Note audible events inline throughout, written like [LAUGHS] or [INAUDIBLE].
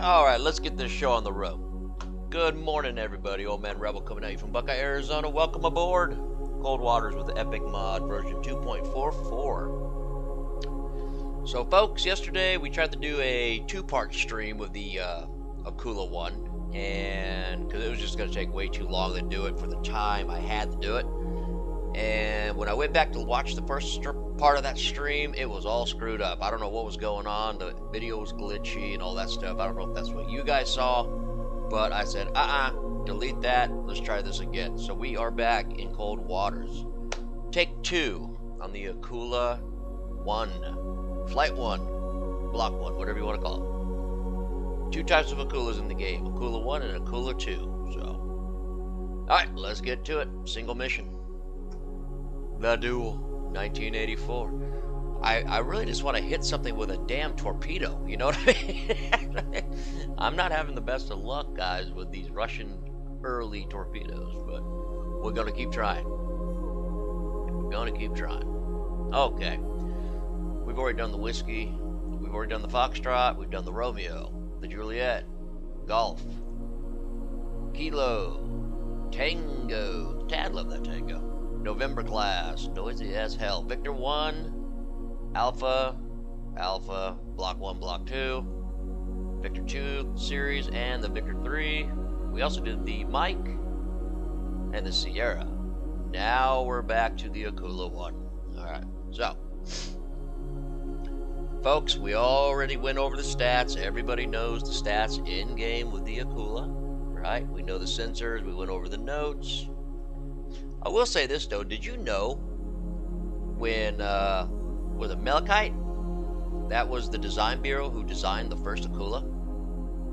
All right, let's get this show on the road. Good morning, everybody. Old Man Rebel coming at you from Buckeye, Arizona. Welcome aboard. Cold Waters with the Epic Mod version 2.44. So, folks, yesterday we tried to do a two-part stream with the uh, Akula one, and because it was just going to take way too long to do it for the time I had to do it. And when I went back to watch the first part of that stream, it was all screwed up. I don't know what was going on. The video was glitchy and all that stuff. I don't know if that's what you guys saw, but I said, uh-uh, delete that. Let's try this again. So we are back in cold waters. Take two on the Akula 1. Flight 1. Block 1, whatever you want to call it. Two types of Akulas in the game. Akula 1 and Akula 2. So, alright, let's get to it. Single mission. The Duel, 1984. I, I really just want to hit something with a damn torpedo. You know [LAUGHS] what I mean? I'm not having the best of luck, guys, with these Russian early torpedoes, but we're going to keep trying. We're going to keep trying. Okay. We've already done the whiskey. We've already done the foxtrot. We've done the Romeo, the Juliet, Golf, Kilo, Tango. Tad love that tango. November class, noisy as hell. Victor 1, Alpha, Alpha, Block 1, Block 2, Victor 2 series, and the Victor 3. We also did the Mike and the Sierra. Now we're back to the Akula 1. Alright, so. Folks, we already went over the stats. Everybody knows the stats in game with the Akula, right? We know the sensors. We went over the notes. I will say this though, did you know when uh, was it Malachite? That was the design bureau who designed the first Akula.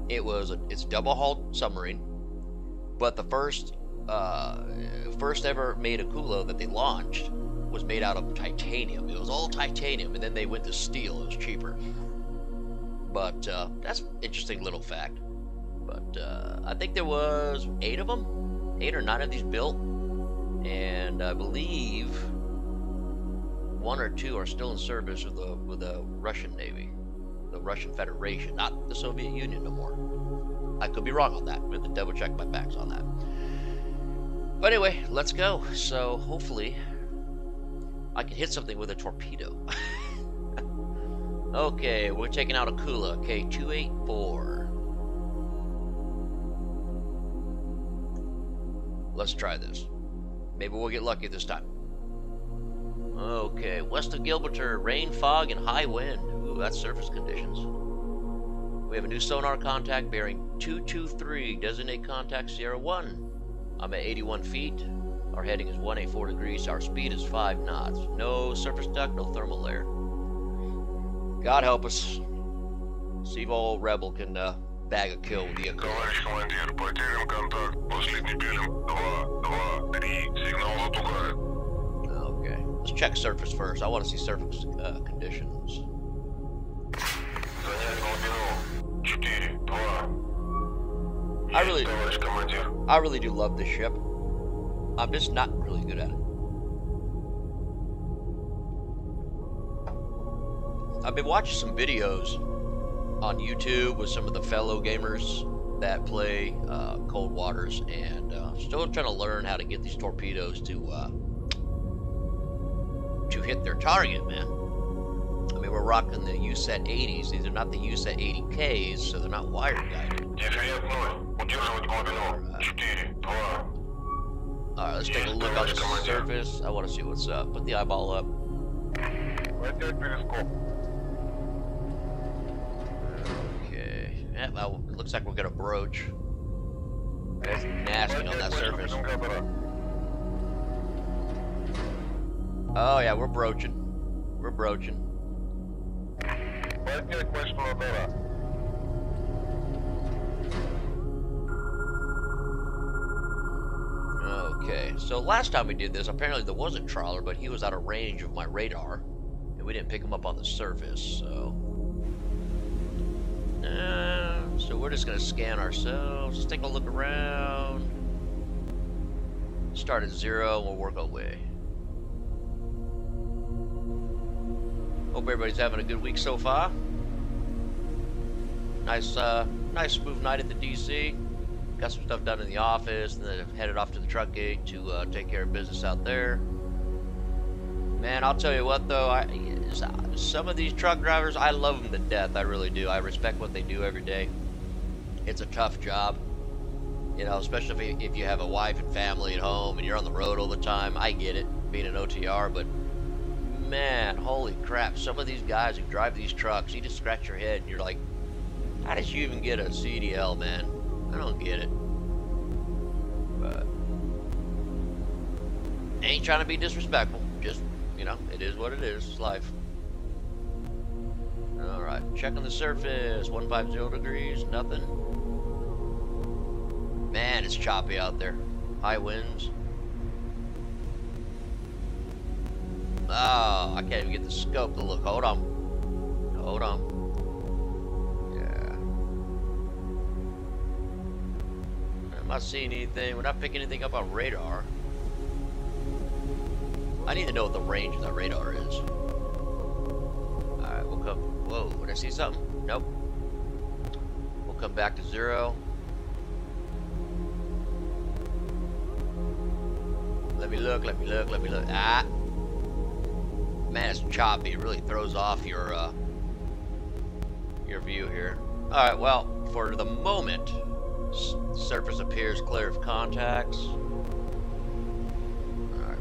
It was a, it's double hulled submarine, but the first uh, first ever made Akula that they launched was made out of titanium. It was all titanium, and then they went to steel. It was cheaper. But uh, that's interesting little fact. But uh, I think there was eight of them, eight or nine of these built and I believe one or two are still in service with the with the Russian Navy, the Russian Federation, not the Soviet Union no more. I could be wrong on that. We have to double check my facts on that. But anyway, let's go. So hopefully, I can hit something with a torpedo. [LAUGHS] okay, we're taking out Akula K284. Let's try this. Maybe we'll get lucky this time. Okay, west of Gibraltar, rain, fog, and high wind. Ooh, that's surface conditions. We have a new sonar contact bearing 223, designate contact Sierra 1. I'm at 81 feet. Our heading is 184 degrees. Our speed is 5 knots. No surface duct, no thermal layer. God help us. See if old Rebel can uh, bag a kill with the Товарищ командир, потерян контакт. Последний пилим. Два, два, три. Сигнал затухает. Okay. Let's check surface first. I want to see surface uh, conditions. Занять глубину. Четыре, два. I Есть, really- Товарищ командир. I really do love this ship. I'm just not really good at it. I've been watching some videos on YouTube with some of the fellow gamers that play uh, Cold Waters, and uh, still trying to learn how to get these torpedoes to uh, to hit their target, man. I mean, we're rocking the USET 80s. These are not the USET 80Ks, so they're not wired. guided. All right, let's take a look on the surface. I want to see what's up. Put the eyeball up. Yeah, well, looks like we're gonna broach. That's nasty on that surface. Oh yeah, we're broaching. We're broaching. Okay, so last time we did this, apparently there was a trawler, but he was out of range of my radar, and we didn't pick him up on the surface, so... So we're just gonna scan ourselves, just take a look around. Start at zero, we'll work our way. Hope everybody's having a good week so far. Nice, uh, nice smooth night at the DC. Got some stuff done in the office, and then headed off to the truck gate to uh, take care of business out there. Man, I'll tell you what though, I uh, some of these truck drivers, I love them to death. I really do. I respect what they do every day. It's a tough job, you know, especially if, if you have a wife and family at home and you're on the road all the time. I get it, being an OTR, but man, holy crap! Some of these guys who drive these trucks, you just scratch your head and you're like, how did you even get a CDL, man? I don't get it. But ain't trying to be disrespectful. Just you know, it is what it is. It's life. Alright, checking the surface. 150 degrees, nothing. Man, it's choppy out there. High winds. Oh, I can't even get the scope to look. Hold on. Hold on. Yeah. I'm not seeing anything. We're not picking anything up on radar. I need to know what the range of that radar is. Alright, we'll come. Whoa, did I see something? Nope. We'll come back to zero. Let me look, let me look, let me look. Ah! Man, it's choppy. It really throws off your, uh, your view here. Alright, well, for the moment, surface appears clear of contacts.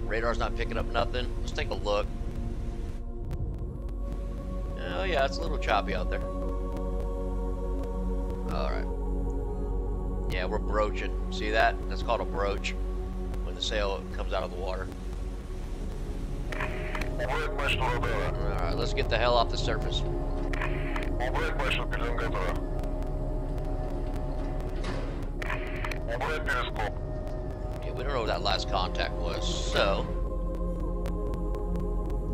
Radar's not picking up nothing. Let's take a look. Oh yeah, it's a little choppy out there. Alright. Yeah, we're broaching. See that? That's called a broach. When the sail comes out of the water. Alright, let's get the hell off the surface. Don't know what that last contact was, so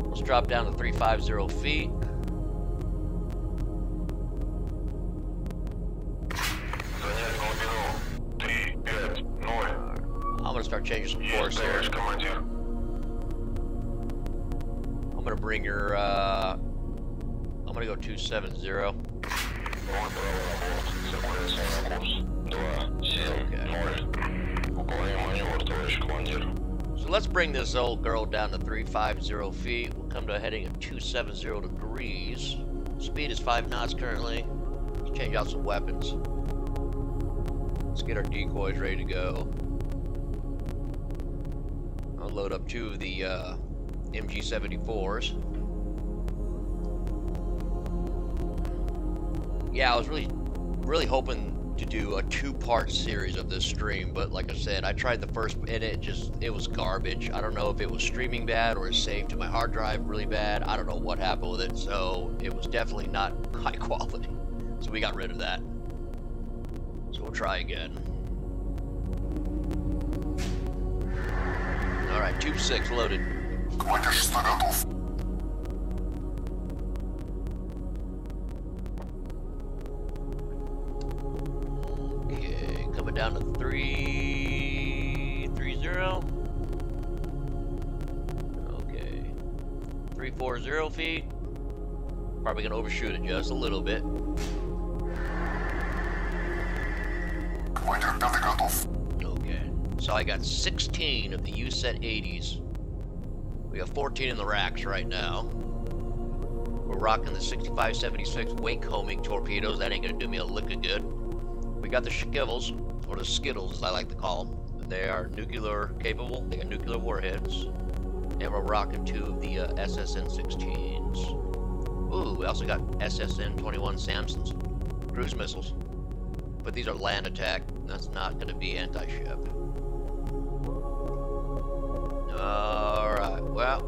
let's drop down to 350 feet. I'm gonna start changing some course here. I'm gonna bring your, uh, I'm gonna go 270. Let's bring this old girl down to 350 feet. We'll come to a heading of 270 degrees. Speed is 5 knots currently. Let's change out some weapons. Let's get our decoys ready to go. I'll load up two of the uh, MG74s. Yeah, I was really, really hoping to do a two-part series of this stream, but like I said, I tried the first and it just, it was garbage. I don't know if it was streaming bad or it saved to my hard drive really bad. I don't know what happened with it, so it was definitely not [LAUGHS] high quality. So we got rid of that. So we'll try again. Alright, tube 6 loaded. Feet. Probably gonna overshoot it just a little bit. Okay, so I got 16 of the USET 80s. We have 14 in the racks right now. We're rocking the 6576 Wake-homing torpedoes. That ain't gonna do me a lick of good. We got the Skivels or the Skittles as I like to call them. They are nuclear capable, they got nuclear warheads. We're rocking two of the uh, SSN-16s. Ooh, we also got SSN-21 Sampsons, cruise missiles. But these are land attack, that's not going to be anti-ship. Alright, well.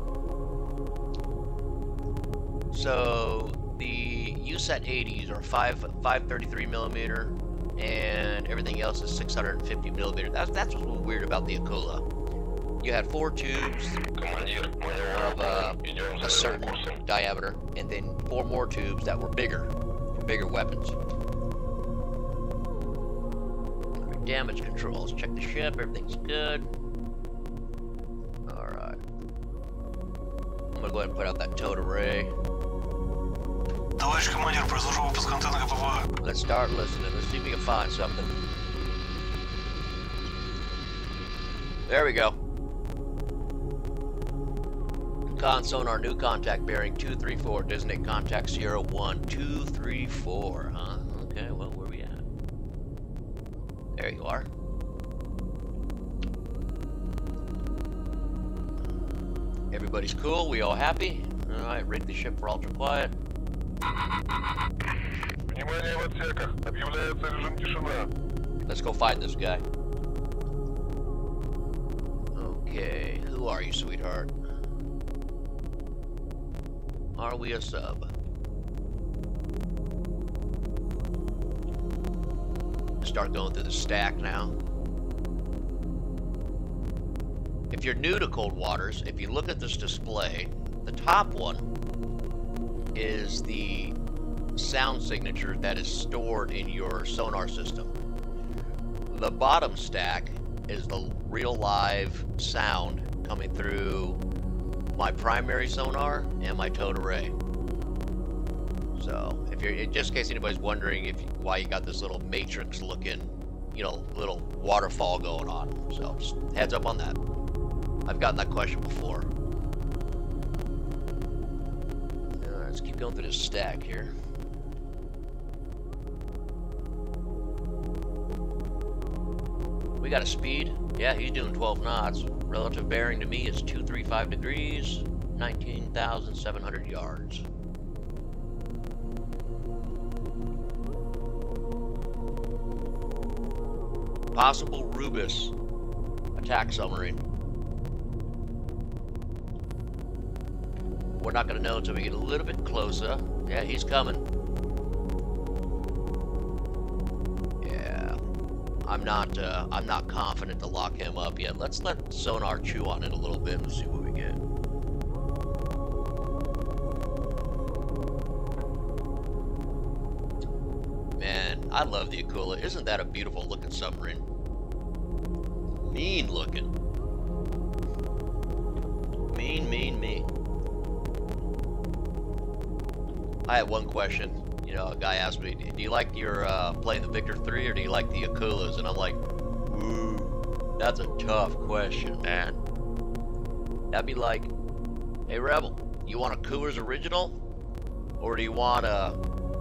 So, the USET 80s are 5, 533 millimeter and everything else is 650 millimeter. That's that's what's weird about the Akula you had four tubes of uh, a certain diameter, and then four more tubes that were bigger, bigger weapons. Damage controls. Check the ship. Everything's good. All right. I'm gonna go ahead and put out that towed array. Let's start listening. Let's see if we can find something. There we go. Recon sonar, new contact bearing 234, Disney contact Sierra 1, 234, huh? Okay, well, where we at? There you are. Everybody's cool, we all happy. Alright, rig the ship for ultra quiet. Let's go find this guy. Okay, who are you, sweetheart? Are we a sub? Start going through the stack now. If you're new to Cold Waters, if you look at this display, the top one is the sound signature that is stored in your sonar system. The bottom stack is the real live sound coming through my primary sonar and my towed array. So, if you're in just in case anybody's wondering if why you got this little matrix looking, you know, little waterfall going on. So, just heads up on that. I've gotten that question before. Alright, let's keep going through this stack here. We got a speed. Yeah, he's doing 12 knots. Relative bearing to me is 235 degrees, 19,700 yards. Possible Rubis attack submarine. We're not going to know until we get a little bit closer. Yeah, he's coming. Not. Uh, I'm not confident to lock him up yet. Let's let sonar chew on it a little bit and see what we get. Man, I love the Akula. Isn't that a beautiful looking submarine? Mean looking. Mean, mean, mean. I have one question. A guy asked me, "Do you like your uh, playing the Victor 3 or do you like the Akulas?" And I'm like, "Ooh, that's a tough question, man." That'd be like, "Hey, Rebel, you want a Coors original, or do you want a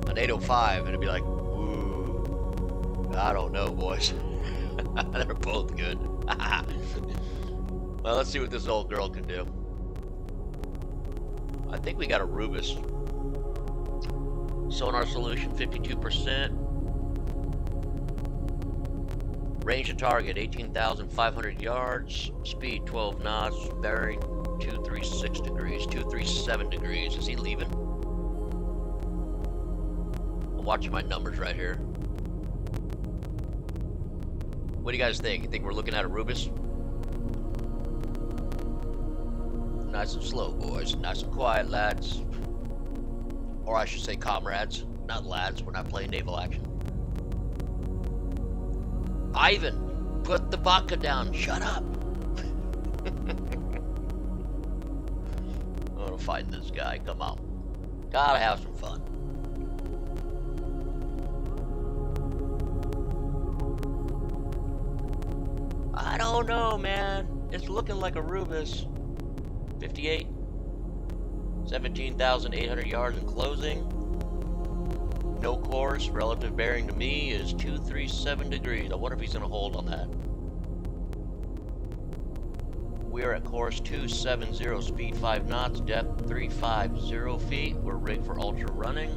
an 805?" And it'd be like, "Ooh, I don't know, boys. [LAUGHS] They're both good." [LAUGHS] well, let's see what this old girl can do. I think we got a Rubis. Sonar solution 52%. Range to target 18,500 yards. Speed 12 knots. Bearing 236 degrees. 237 degrees. Is he leaving? I'm watching my numbers right here. What do you guys think? You think we're looking at a Rubis? Nice and slow, boys. Nice and quiet, lads. Or I should say comrades, not lads, we're not playing naval action. Ivan, put the vodka down, shut up! I wanna find this guy, come on. Gotta have some fun. I don't know, man. It's looking like a Rubis. 58. 17,800 yards in closing. No course, relative bearing to me is 237 degrees. I wonder if he's going to hold on that. We are at course 270, speed 5 knots, depth 350 feet. We're rigged for ultra running.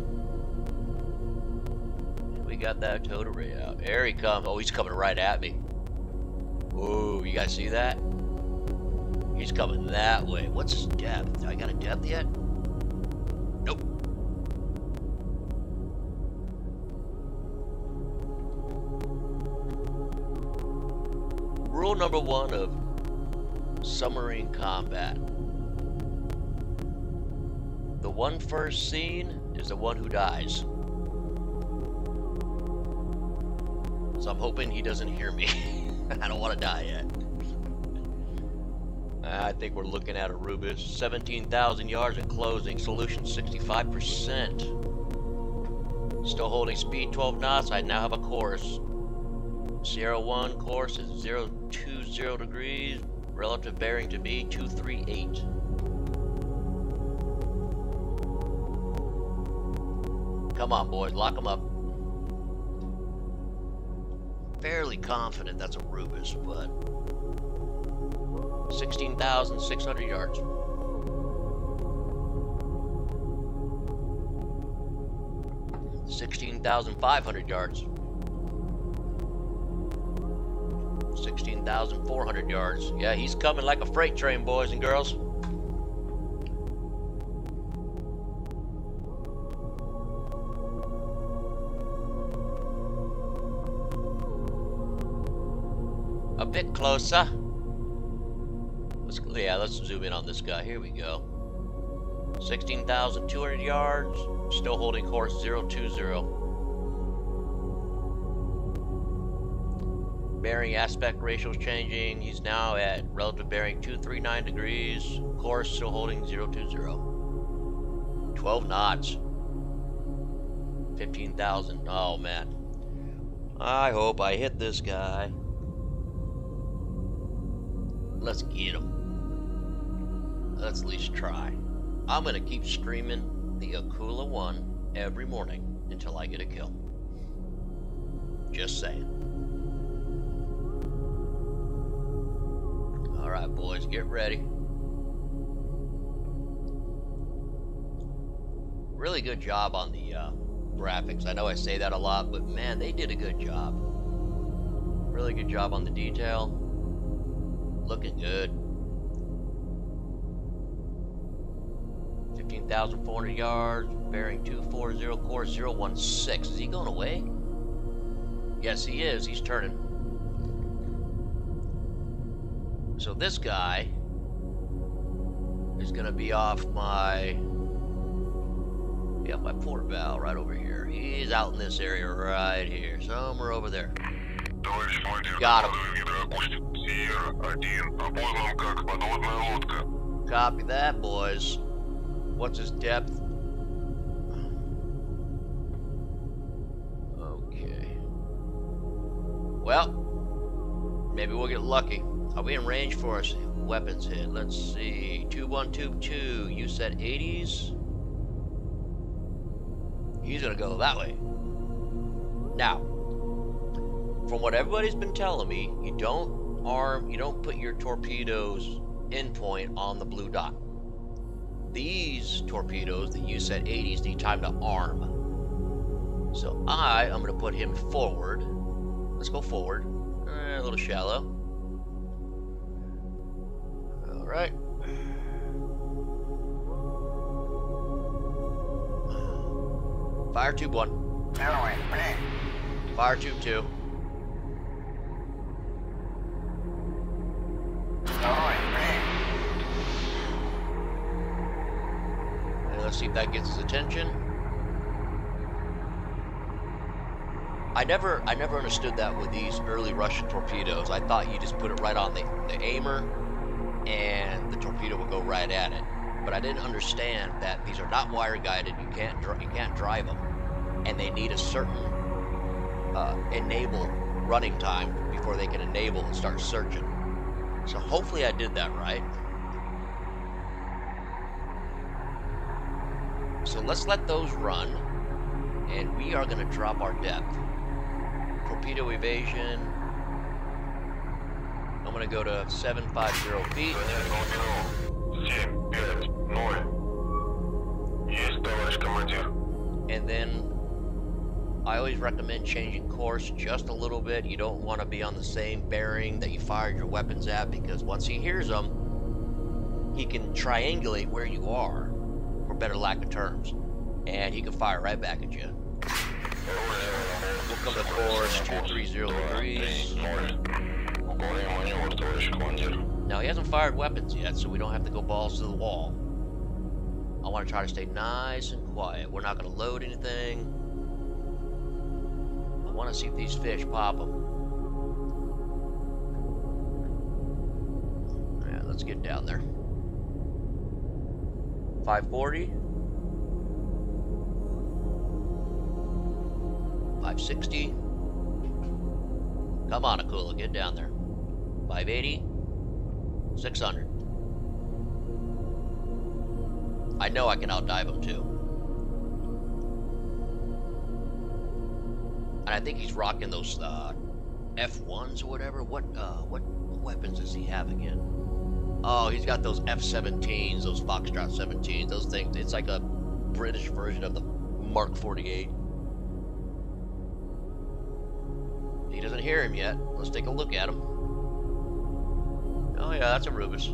We got that array out. There he comes. Oh, he's coming right at me. Whoa, you guys see that? He's coming that way. What's his depth? I got a depth yet? Nope. Rule number one of submarine combat. The one first seen is the one who dies. So I'm hoping he doesn't hear me. [LAUGHS] I don't want to die yet. I think we're looking at a Rubis. 17,000 yards in closing. Solution 65%. Still holding speed 12 knots. I now have a course. Sierra 1 course is 020 degrees. Relative bearing to me 238. Come on, boys, lock them up. Fairly confident that's a Rubis, but 16,600 yards. Sixteen thousand five hundred yards. Sixteen thousand four hundred yards. Yeah, he's coming like a freight train, boys and girls. A bit closer. Yeah, let's zoom in on this guy. Here we go. 16,200 yards, still holding course 020. Bearing aspect ratio is changing. He's now at relative bearing 239 degrees. Course still holding 020. 12 knots. 15,000. Oh man. I hope I hit this guy. Let's get him. Let's at least try. I'm gonna keep streaming the Akula 1 every morning until I get a kill. Just saying. Alright boys, get ready. Really good job on the uh, graphics. I know I say that a lot, but man, they did a good job. Really good job on the detail. Looking good. 8,400 yards, bearing 240, course 016. Is he going away? Yes, he is. He's turning. So this guy is going to be off my yeah, my port bow right over here. He's out in this area right here, somewhere over there. Got him. Copy that, boys. What's his depth? Okay. Well, maybe we'll get lucky. Are we in range for us? Weapons hit. Let's see. 2122. USET 80s? He's gonna go that way. Now, from what everybody's been telling me, you don't arm, you don't put your torpedoes endpoint on the blue dot these torpedoes that USET 80s need time to arm. So I am going to put him forward. Let's go forward. Eh, a little shallow. All right. Fire tube one. Fire tube two. See if that gets his attention. I never I never understood that with these early Russian torpedoes. I thought you just put it right on the, the aimer and the torpedo would go right at it. But I didn't understand that these are not wire guided. You can't you can't drive them, and they need a certain uh, enable running time before they can enable and start searching. So hopefully I did that right. So let's let those run, and we are going to drop our depth. Torpedo evasion. I'm going to go to 750 feet. And then I always recommend changing course just a little bit. You don't want to be on the same bearing that you fired your weapons at because once he hears them, he can triangulate where you are better lack of terms. And he can fire right back at you. We'll come to course, 2303. Now he hasn't fired weapons yet, so we don't have to go balls to the wall. I want to try to stay nice and quiet. We're not going to load anything. I want to see if these fish pop them. Yeah, let's get down there. 540. 560. Come on, Akula, get down there. 580. 600. I know I can outdive him too. And I think he's rocking those uh, F1s or whatever. What uh, what weapons does he have again? Oh, he's got those F-17s, those Foxtrot 17s, those things. It's like a British version of the Mark 48. He doesn't hear him yet. Let's take a look at him. Oh yeah, that's a Rubis.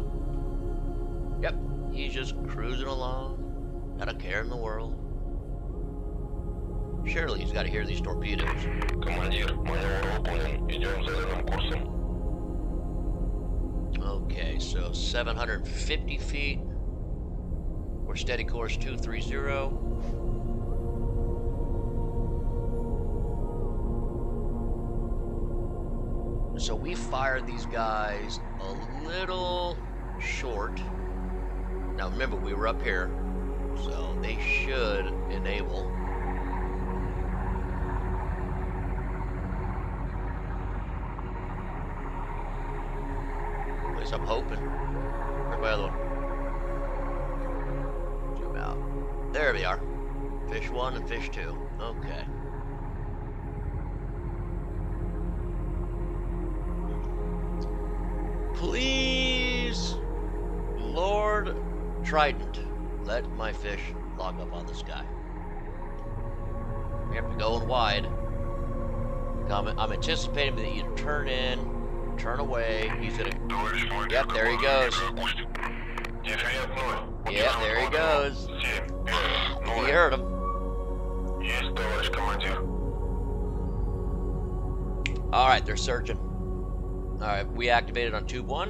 Yep, he's just cruising along. Not a care in the world. Surely he's got to hear these torpedoes. Okay, so 750 feet. We're steady course 230. So we fired these guys a little short. Now remember, we were up here, so they should enable. let my fish lock up on this guy. We have to go in wide. I'm, I'm anticipating that you turn in, turn away. He's gonna. Yep, there he goes. Yep, there he goes. You heard him. All right, they're searching. All right, we activated on tube one.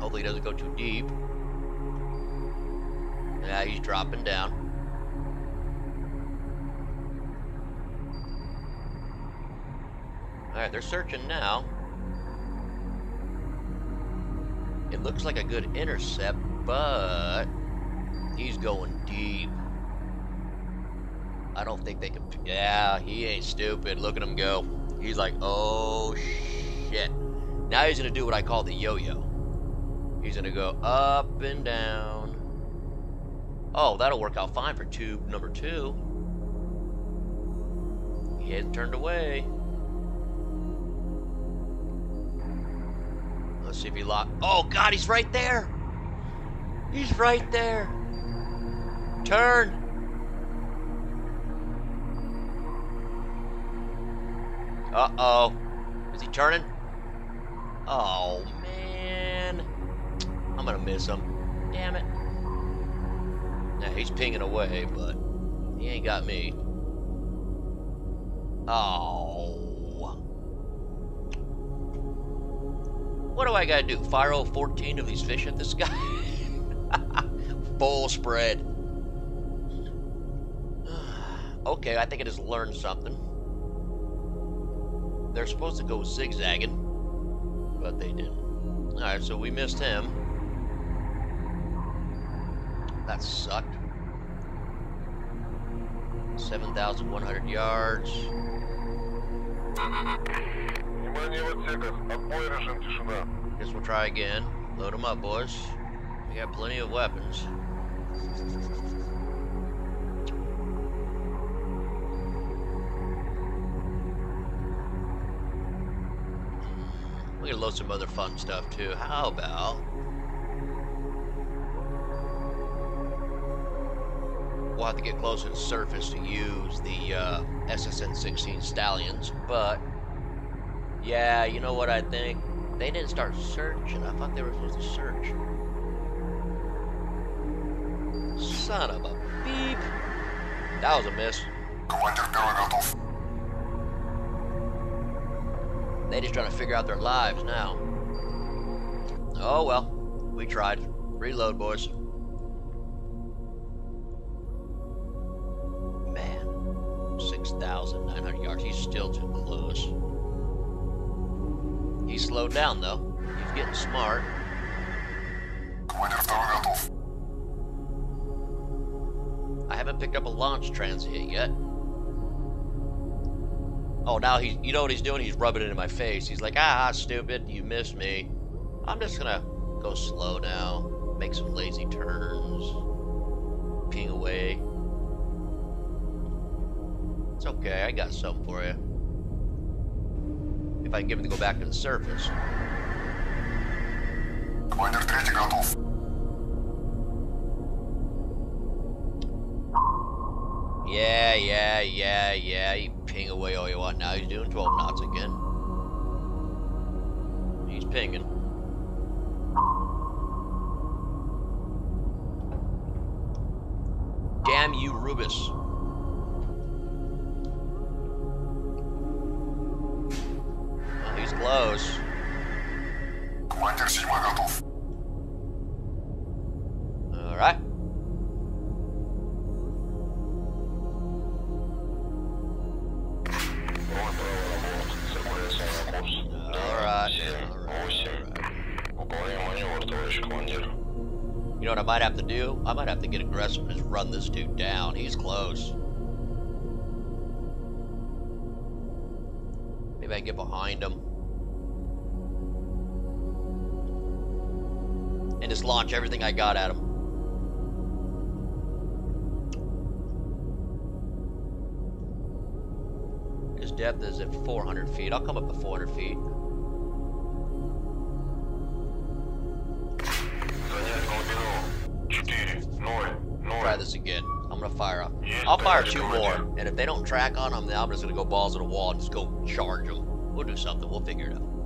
Hopefully, it doesn't go too deep. Yeah, he's dropping down. All right, they're searching now. It looks like a good intercept, but he's going deep. I don't think they can. Yeah, he ain't stupid. Look at him go. He's like, oh shit. Now he's gonna do what I call the yo-yo. He's gonna go up and down. Oh, that'll work out fine for tube number two. He hasn't turned away. Let's see if he lock. Oh God, he's right there. He's right there. Turn. Uh-oh. Is he turning? Oh, man. I'm gonna miss him. Damn it. Now, he's pinging away, but he ain't got me. Oh. What do I gotta do? Fire all 14 of these fish at this guy? [LAUGHS] Full spread. [SIGHS] okay, I think I just learned something. They're supposed to go zigzagging, but they didn't. Alright, so we missed him. That sucked. 7,100 yards. Guess we'll try again. Load them up, boys. We got plenty of weapons. We can load some other fun stuff too. How about we'll have to get closer to the surface to use the uh, SSN-16 Stallions, but yeah, you know what I think? They didn't start searching. I thought they were supposed to search. Son of a beep. That was a miss. They just trying to figure out their lives now. Oh well, we tried. Reload, boys. still too close. He slowed down, though. He's getting smart. I haven't picked up a launch transient yet. Oh, now he's, you know what he's doing? He's rubbing it in my face. He's like, ah, stupid, you missed me. I'm just gonna go slow now, make some lazy turns, ping away. It's okay, I got something for you. If I can get him to go back to the surface. Yeah, yeah, yeah, yeah. You ping away all you want now. He's doing 12 knots again. He's pinging. Damn you, Rubis. close. Alright. Alright. You know what I might have to do? I might have to get aggressive and just run this dude down. He's close. Maybe I can get behind him. much everything I got at him. His depth is at 400 feet. I'll come up to 400 feet. Try this again. I'm gonna fire up. I'll fire two more, and if they don't track on them, then I'm just gonna go balls to the wall and just go charge them. We'll do something. We'll figure it out.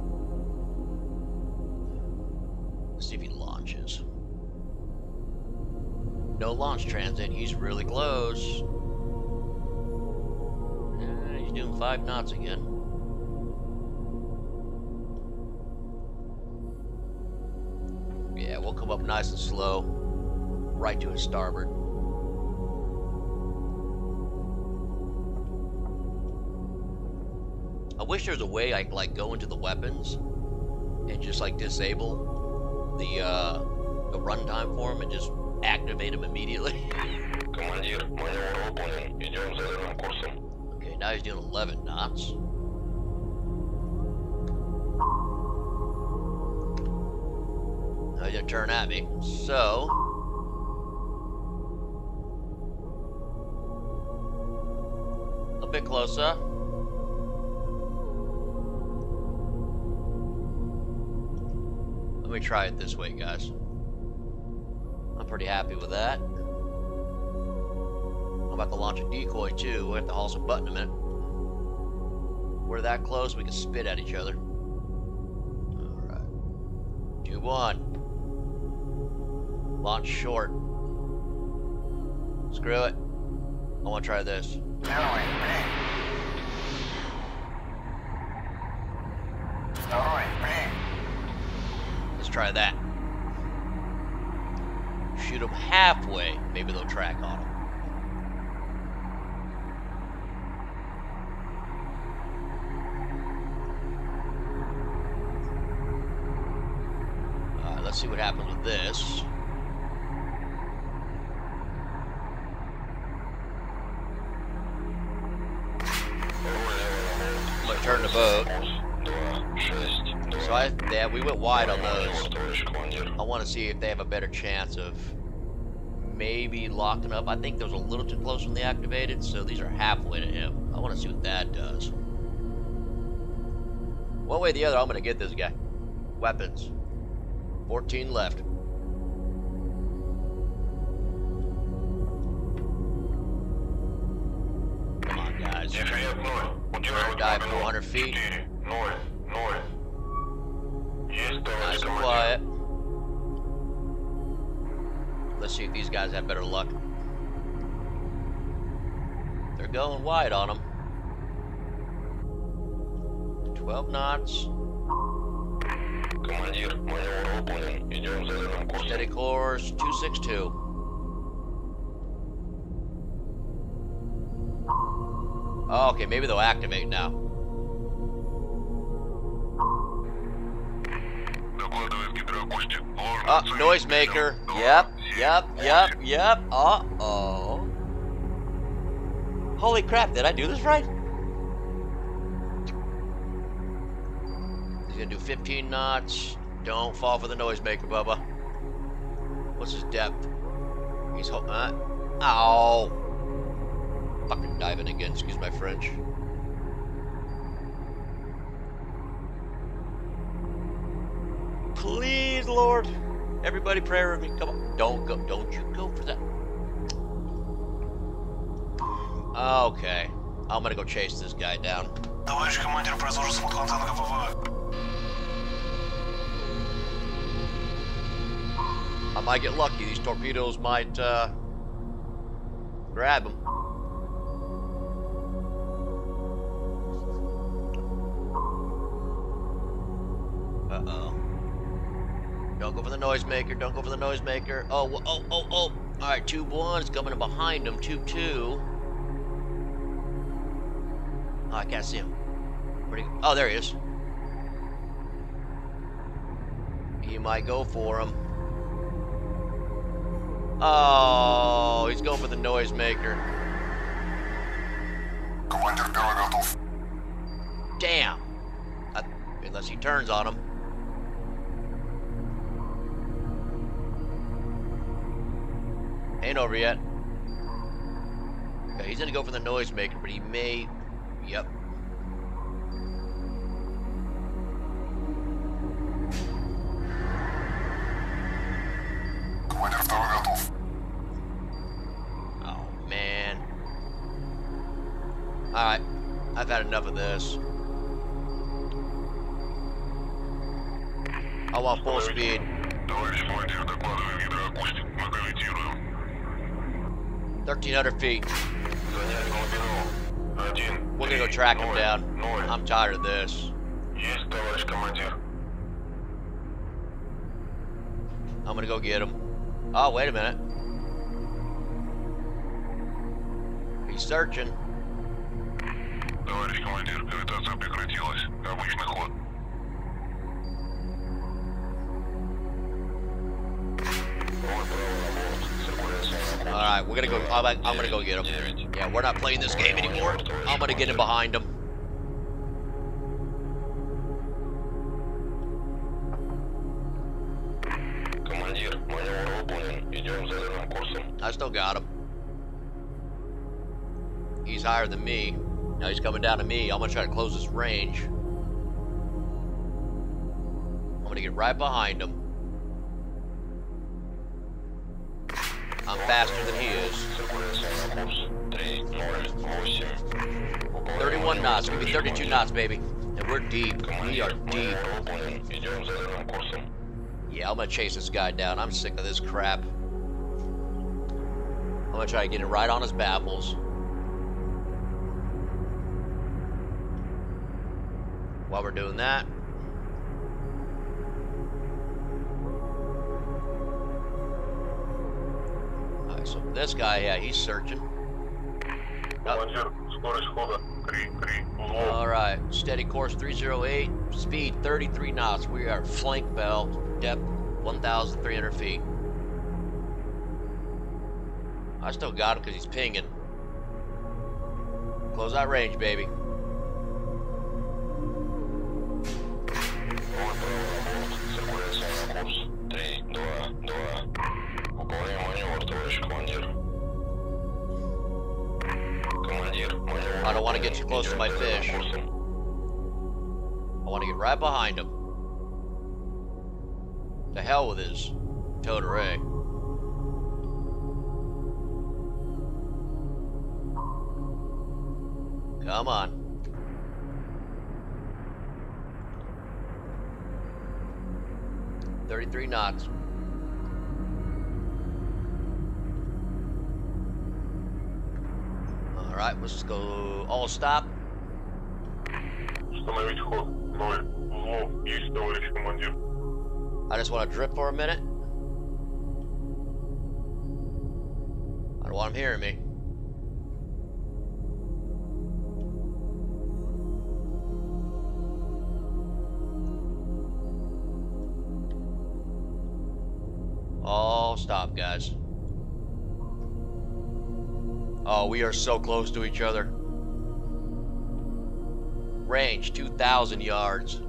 Launch transient. He's really close. Uh, he's doing five knots again. Yeah, we'll come up nice and slow, right to his starboard. I wish there was a way I could like go into the weapons and just like disable the uh the runtime for him and just activate him immediately. [LAUGHS] okay, now he's doing 11 knots. Now he's gonna turn at me. So. A bit closer. Let me try it this way, guys. I'm pretty happy with that. I'm about to launch a decoy too. We'll have to haul some butt in a minute. We're that close, we can spit at each other. Alright. Two one. Launch short. Screw it. I wanna try this. want to see if they have a better chance of maybe locking up. I think those are a little too close when they activated, so these are halfway to him. I want to see what that does. One way or the other, I'm going to get this guy. Weapons. 14 left. Come on, guys. We're going to dive 400 feet. guys have better luck. They're going wide on them. 12 knots. Steady course 262. Oh, okay, maybe they'll activate now. Oh, noisemaker. Yep, Yep, yep, yep. Uh-oh. Holy crap, did I do this right? He's gonna do 15 knots. Don't fall for the noisemaker, Bubba. What's his depth? He's ho- uh, Ow! Fucking diving again, excuse my French. Please, Lord. Everybody pray with me. Come on. Don't go. Don't you go for that. Okay. I'm gonna go chase this guy down. Товарищ командир, произвожу смотр антенны КПВ. I might get lucky. These torpedoes might uh, grab him. Uh oh. Don't go for the noisemaker. Don't go for the noisemaker. Oh, oh, oh, oh. All right, tube one's coming in behind him. Tube two. Oh, I can't see him. Oh, there he is. He might go for him. Oh, he's going for the noisemaker. Damn. I, unless he turns on him. Ain't over yet. Okay, he's gonna go for the noisemaker, but he may. Yep. 1300 feet. Занять глубину. Один. We're gonna go три, track him ноль, down. Ноль. I'm tired of this. Есть, товарищ командир. I'm gonna go get him. Oh, wait a minute. He's searching. Товарищ командир, кавитация прекратилась. Обычный ход. We're gonna go. I'm, I'm gonna go get him. Yeah, we're not playing this game anymore. I'm gonna get him behind him. I still got him. He's higher than me. Now he's coming down to me. I'm gonna try to close this range. I'm gonna get right behind him. I'm faster than he is. 31 knots, give be 32 knots, baby. And we're deep. We are deep. Yeah, I'm gonna chase this guy down. I'm sick of this crap. I'm gonna try to get it right on his baffles. While we're doing that, this this guy, yeah, he's searching. Uh, all right, steady course 308, speed 33 knots. We are flank belt, depth 1,300 feet. I still got him because he's pinging. Close that range, baby. too close to my fish. I want to get right behind him. The hell with his Totere. Come on. Thirty-three knots. All right, let's go. All stop. I just want to drip for a minute. I don't want him hearing me. All stop, guys. Oh, we are so close to each other. Range 2,000 yards.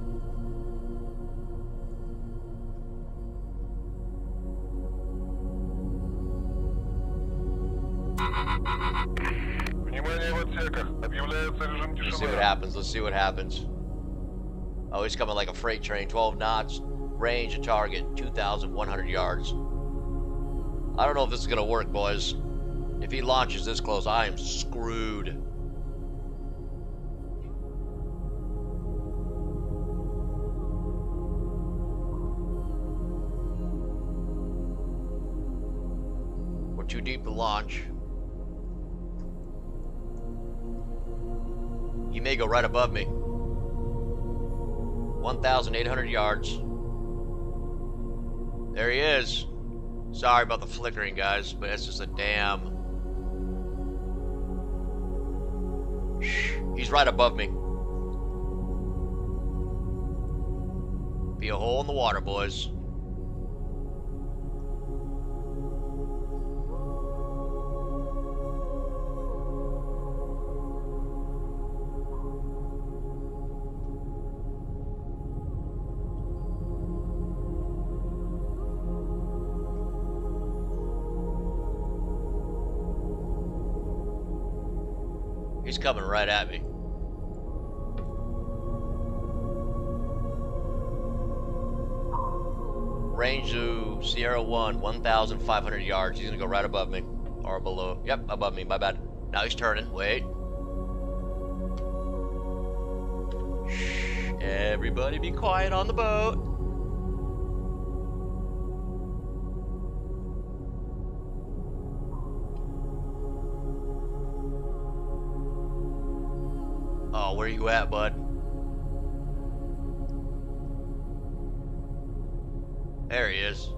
Let's see what happens. Let's see what happens. Oh, he's coming like a freight train. 12 knots, range of target, 2,100 yards. I don't know if this is going to work, boys. If he launches this close, I am screwed. We're too deep to launch. He may go right above me. 1,800 yards. There he is. Sorry about the flickering, guys, but it's just a damn. He's right above me. Be a hole in the water, boys. He's coming right at me. Sierra 1, 1,500 yards. He's gonna go right above me. Or below. Yep, above me. My bad. Now he's turning. Wait. Shh. Everybody be quiet on the boat. Oh, where you at, bud? There he is.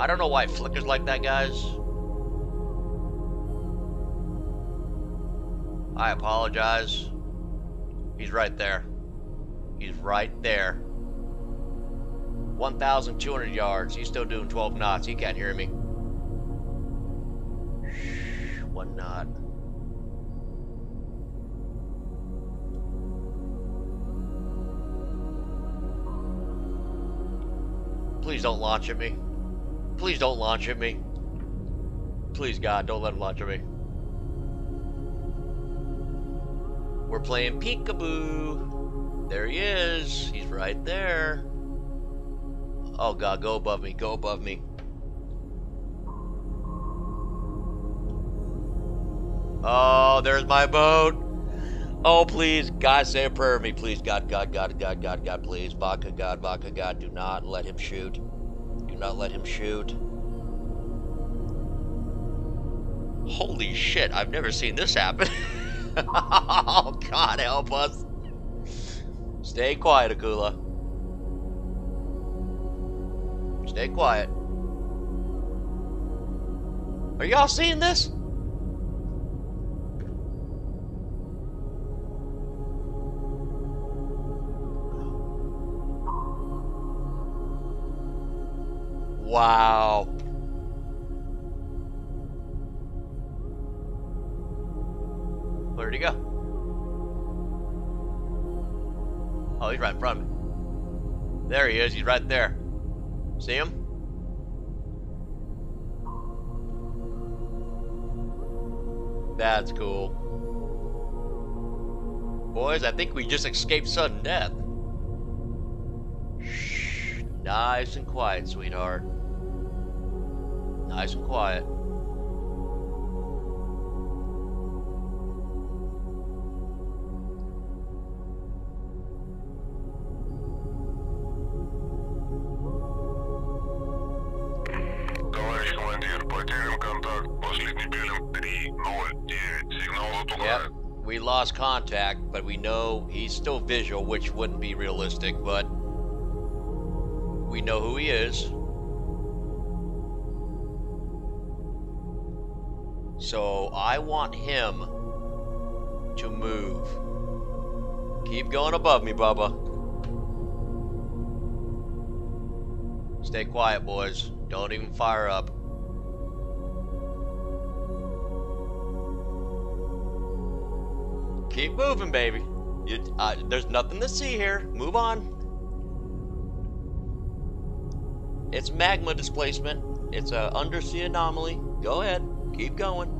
I don't know why it flickers like that, guys. I apologize. He's right there. He's right there. 1,200 yards. He's still doing 12 knots. He can't hear me. One knot. Please don't launch at me. Please don't launch at me. Please, God, don't let him launch at me. We're playing peekaboo. There he is. He's right there. Oh, God, go above me. Go above me. Oh, there's my boat. Oh, please, God, say a prayer for me, please. God, God, God, God, God, God, please. Vodka, God, vodka, God, do not let him shoot. Not let him shoot. Holy shit, I've never seen this happen. [LAUGHS] oh, God, help us. Stay quiet, Akula. Stay quiet. Are y'all seeing this? Wow. Where'd he go? Oh, he's right in front of me. There he is. He's right there. See him? That's cool. Boys, I think we just escaped sudden death. Shh. Nice and quiet, sweetheart. Nice and quiet. We lost contact, but we know he's still visual, which wouldn't be realistic, but we know who he is. I want him to move. Keep going above me, Bubba. Stay quiet, boys. Don't even fire up. Keep moving, baby. You, uh, there's nothing to see here. Move on. It's magma displacement. It's an undersea anomaly. Go ahead. Keep going.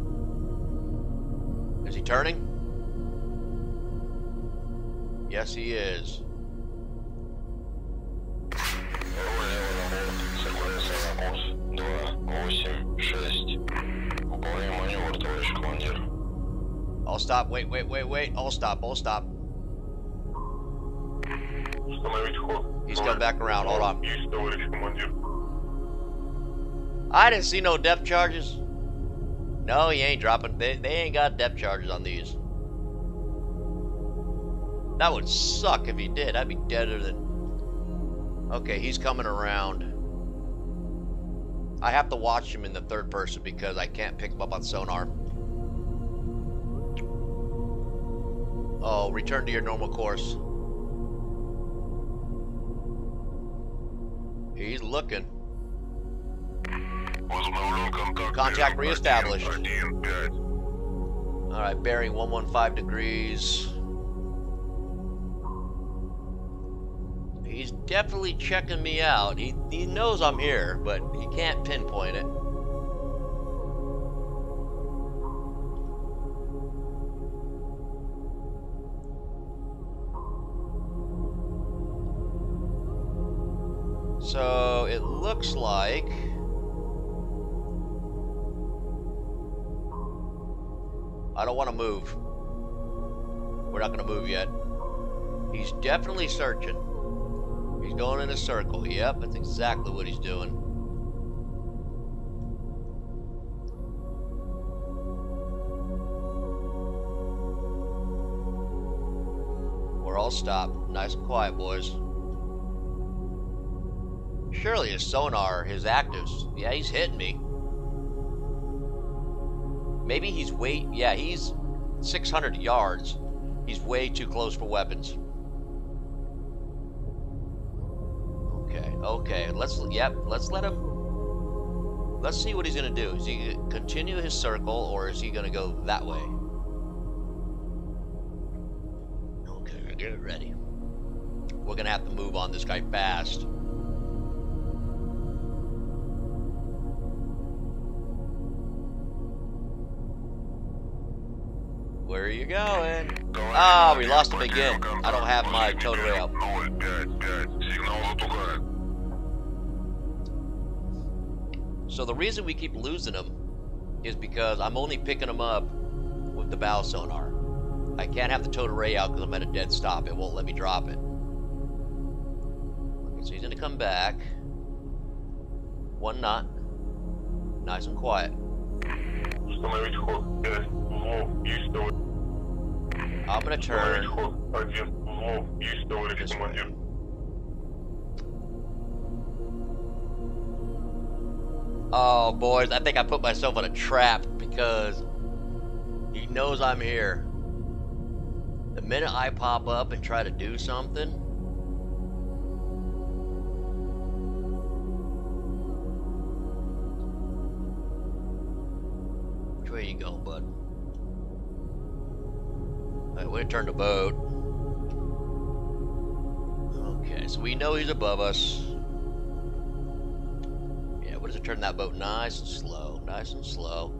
Is he turning? Yes, he is. I'll stop. Wait, wait, wait, wait. I'll stop. I'll stop. He's come back around. Hold on. I didn't see no depth charges. No, he ain't dropping. They, they ain't got depth charges on these. That would suck if he did. I'd be deader than. Okay, he's coming around. I have to watch him in the third person because I can't pick him up on sonar. Oh, return to your normal course. He's looking. Contact reestablished. All right, bearing 115 degrees. He's definitely checking me out. He, he knows I'm here, but he can't pinpoint it. So it looks like move. We're not going to move yet. He's definitely searching. He's going in a circle. Yep, that's exactly what he's doing. We're all stopped. Nice and quiet, boys. Surely his sonar, his actives, yeah, he's hitting me. Maybe he's way, yeah, he's 600 yards. He's way too close for weapons. Okay, okay, let's, yep, let's let him, let's see what he's gonna do. Is he gonna continue his circle, or is he gonna go that way? Okay, get it ready. We're gonna have to move on this guy fast. are you going? Ah, oh, we lost him again. I don't have my total out. So the reason we keep losing them is because I'm only picking them up with the bow sonar. I can't have the towed array out because I'm at a dead stop. It won't let me drop it. Okay, so he's going to come back. One knot. Nice and quiet. I'm gonna turn. Oh, boys, I think I put myself in a trap because he knows I'm here. The minute I pop up and try to do something, Turn the boat. Okay, so we know he's above us. Yeah, what does it turn that boat nice and slow, nice and slow.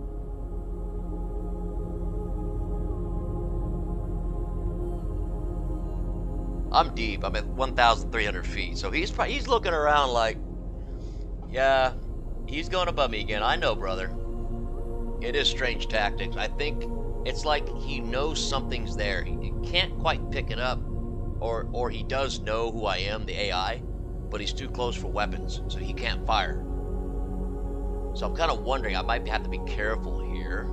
I'm deep. I'm at 1,300 feet, so he's probably, he's looking around like, yeah, he's going above me again. I know, brother. It is strange tactics. I think it's like he knows something's there. He can't quite pick it up, or or he does know who I am, the AI, but he's too close for weapons, so he can't fire. So I'm kind of wondering. I might have to be careful here.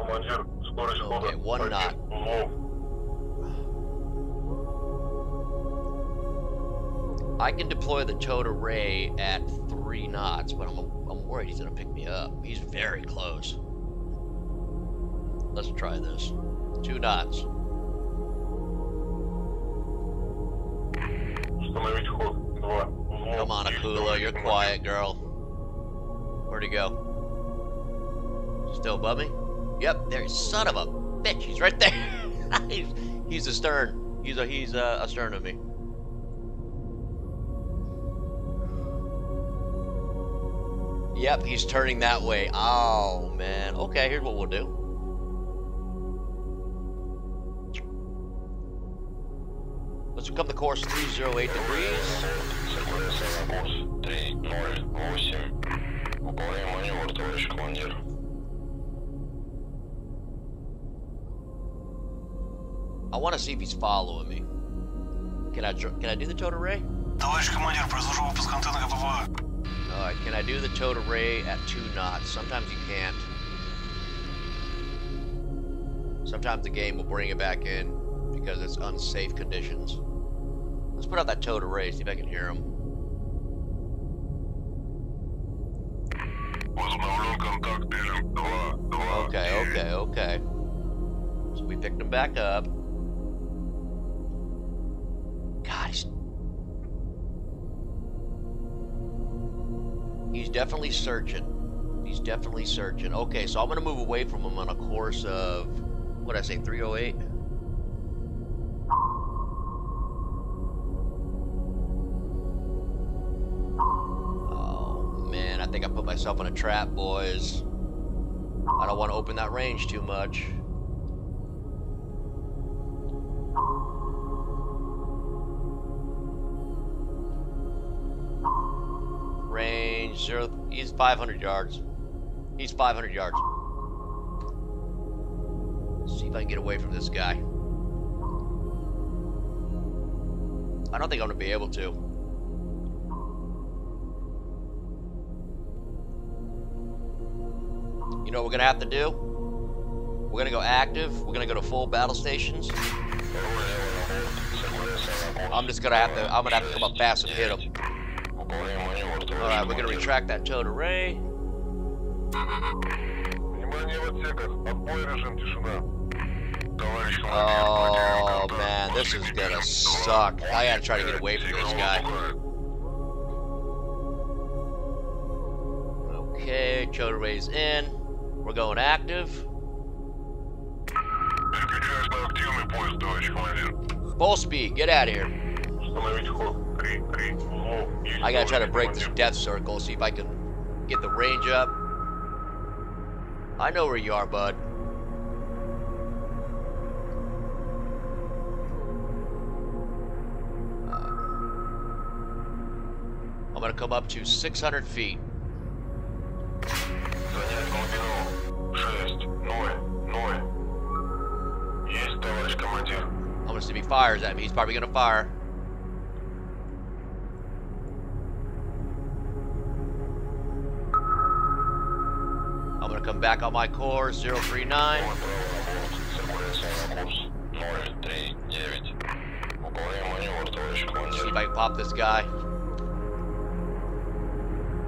Okay, one knot. I can deploy the towed array at three knots, but I'm, I'm worried he's going to pick me up. He's very close. Let's try this. Two knots. Come on, Akula, you're quiet, girl. Where'd he go? Still above me? Yep, there, son of a bitch, he's right there. [LAUGHS] he's, he's astern. He's a he's a, astern of me. Yep, he's turning that way. Oh, man. Okay, here's what we'll do. Let's look the course 308 degrees. I want to see if he's following me. Can I can I do the towed array? Товарищ командир, выпуск антенны ГПВ. Alright, can I do the towed array at two knots? Sometimes you can't. Sometimes the game will bring it back in because it's unsafe conditions. Let's put out that towed array, see if I can hear him. Okay, okay, okay. So we picked him back up. God, he's He's definitely searching. He's definitely searching. Okay, so I'm gonna move away from him on a course of what did I say, 308? Oh man, I think I put myself in a trap, boys. I don't want to open that range too much. Zero. He's 500 yards. He's 500 yards. See if I can get away from this guy. I don't think I'm gonna be able to. You know what we're gonna have to do? We're gonna go active. We're gonna go to full battle stations. I'm just gonna have to. I'm gonna have to come up fast and hit him. Alright, we're gonna retract that towed array. Oh man, this is gonna suck. I gotta try to get away from this guy. Okay, towed array's in. We're going active. Full speed, get out of here. I gotta try to break this death circle, see if I can get the range up. I know where you are, bud. Uh, I'm gonna come up to 600 feet. I'm gonna see if he fires at me, he's probably gonna fire. Welcome back on my core, 039. See if I can pop this guy.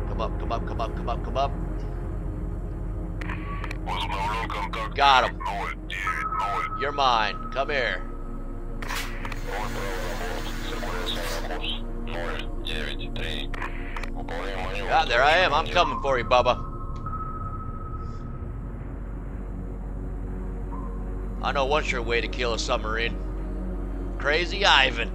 Come up, come up, come up, come up, come up. Got him. You're mine. Come here. Ah, there I am. I'm coming for you, Bubba. I know one sure way to kill a submarine. Crazy Ivan.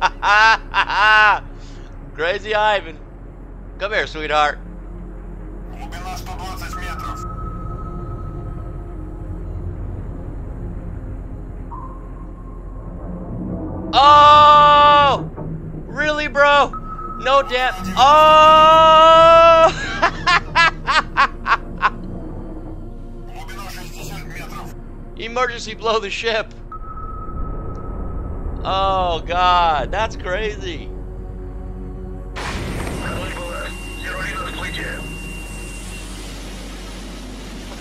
[LAUGHS] Crazy Ivan. Come here, sweetheart. no. Oh! [LAUGHS] Emergency blow the ship. Oh god, that's crazy.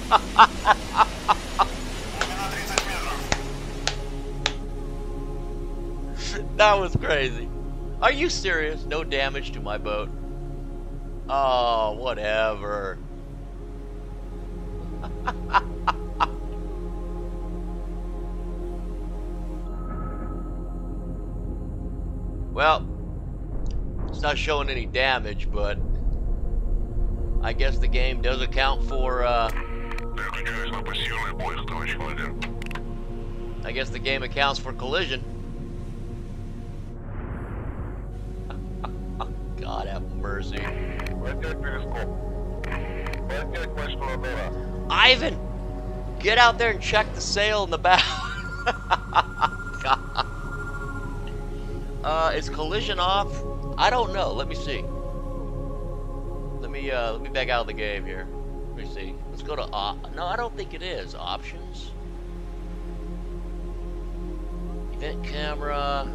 [LAUGHS] that was crazy. Are you serious? No damage to my boat. Oh, whatever. [LAUGHS] well, it's not showing any damage, but I guess the game does account for, uh... I guess the game accounts for collision. Jersey. Ivan, get out there and check the sail in the bow. [LAUGHS] uh, is collision off? I don't know. Let me see. Let me uh, let me back out of the game here. Let me see. Let's go to op. No, I don't think it is. Options. Event camera.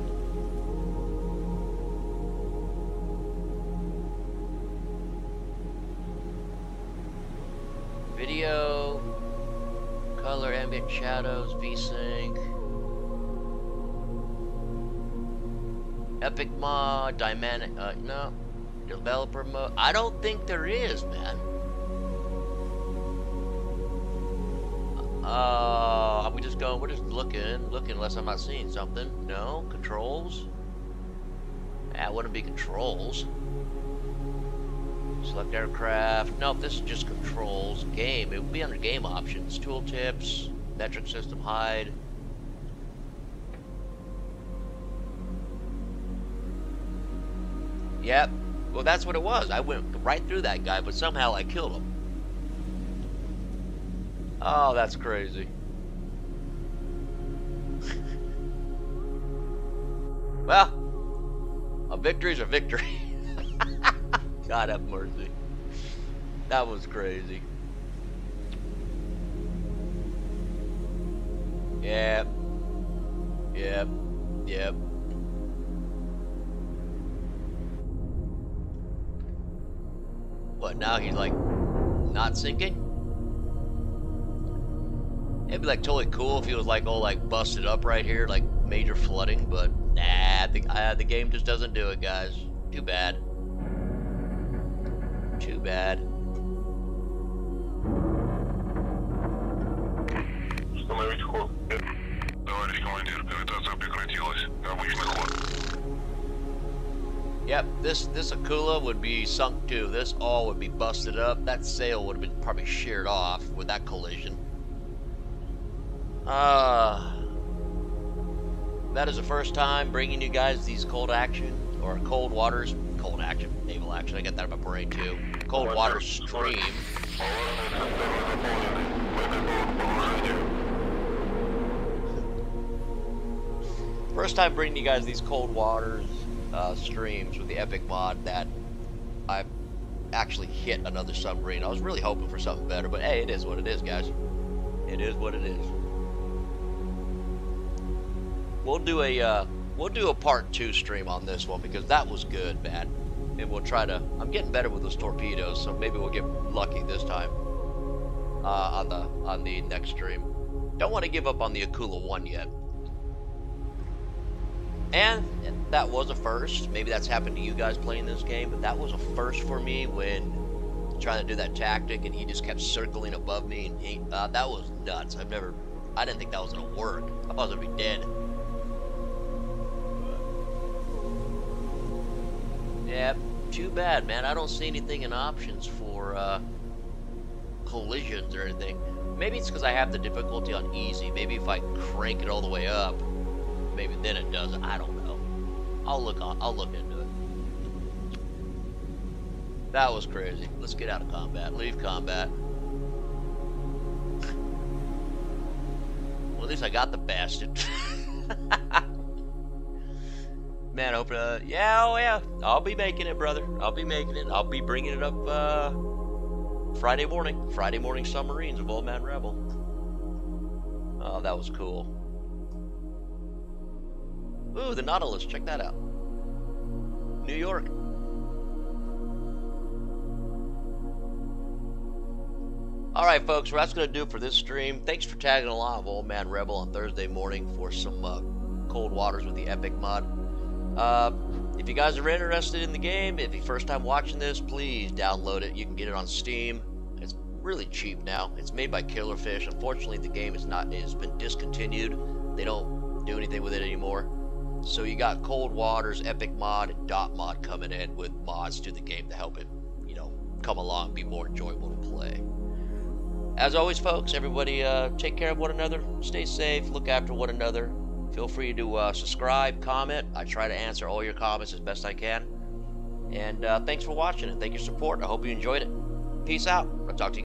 Ambient shadows, VSync. Epic mod, dynamic, uh, no. Developer mode. I don't think there is, man. Uh, are we just going, we're just looking, looking unless I'm not seeing something. No, controls. That wouldn't be controls. Select aircraft. Nope, this is just controls. Game. It would be under game options. Tooltips. Metric system hide. Yep. Well, that's what it was. I went right through that guy, but somehow I killed him. Oh, that's crazy. [LAUGHS] well, a victory's a victory. [LAUGHS] God have mercy. That was crazy. Yep. Yep. Yep. What, now he's like not sinking? It'd be like totally cool if he was like all like busted up right here, like major flooding, but nah, the, uh, the game just doesn't do it, guys. Too bad. Too bad. Yep, this this Akula would be sunk too. This all would be busted up. That sail would have been probably sheared off with that collision. Uh, that is the first time bringing you guys these cold action or cold waters, cold action, naval action. I get that in my brain too. Cold water stream. First time bringing you guys these cold waters uh, streams with the epic mod that I actually hit another submarine. I was really hoping for something better, but hey, it is what it is, guys. It is what it is. We'll do a uh, we'll do a part two stream on this one because that was good, man. And we'll try to. I'm getting better with those torpedoes, so maybe we'll get lucky this time uh, on the on the next stream. Don't want to give up on the Akula one yet. And that was a first. Maybe that's happened to you guys playing this game, but that was a first for me when trying to do that tactic and he just kept circling above me and he, uh, that was nuts. I've never, I didn't think that was gonna work. I thought I was gonna be dead. Yeah, too bad, man. I don't see anything in options for uh, collisions or anything. Maybe it's because I have the difficulty on easy. Maybe if I crank it all the way up, maybe then it does. I don't know. I'll look on. I'll look into it. That was crazy. Let's get out of combat. Leave combat. Well, at least I got the bastard. [LAUGHS] Man, hope. Uh, yeah, oh yeah. I'll be making it, brother. I'll be making it. I'll be bringing it up uh, Friday morning. Friday morning submarines of Old Man Rebel. Oh, that was cool. Ooh, the Nautilus. Check that out. New York. All right, folks, well, that's going to do it for this stream. Thanks for tagging along with Old Man Rebel on Thursday morning for some uh, cold waters with the Epic mod. Uh, if you guys are interested in the game, if you first time watching this, please download it. You can get it on Steam. It's really cheap now. It's made by Killerfish. Unfortunately, the game is not it has been discontinued. They don't do anything with it anymore. So you got Cold Waters, Epic Mod, and Dot Mod coming in with mods to the game to help it, you know, come along be more enjoyable to play. As always, folks, everybody uh, take care of one another, stay safe, look after one another. Feel free to uh, subscribe, comment. I try to answer all your comments as best I can. And uh, thanks for watching and thank your support. I hope you enjoyed it. Peace out. I'll talk to you.